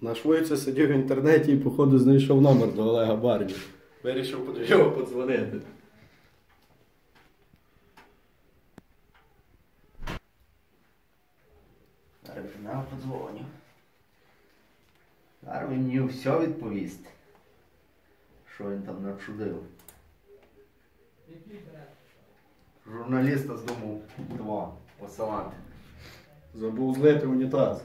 На швидше сидів в інтернеті і, походу, знайшов номер до Олега Барні. Вирішив нього подзвонити. Зараз я подзвоню. Зараз він мені все відповість. Що він там начудив. Журналіста з дому 2 посилати. Забув злити унітаз.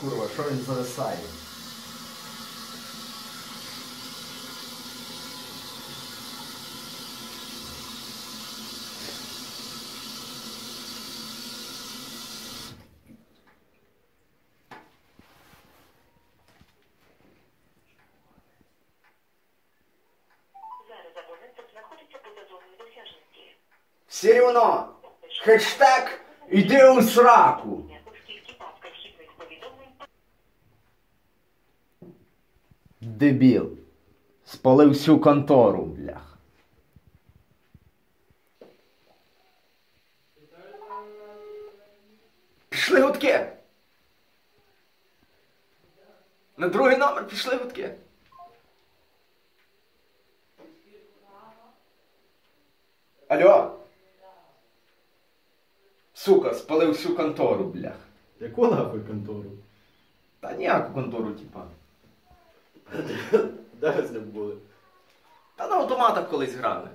Курва, що він зависає? Все рівно! Хештег іди у сраку! Дебіл. Спалив всю контору, блях. Пішли гудки. На другий номер пішли гудки. Алло. Сука, спалив всю контору, блях. Яку нахуй контору? Та ніяку контору, типа. Де ви з ним були? Та на автоматах колись грали.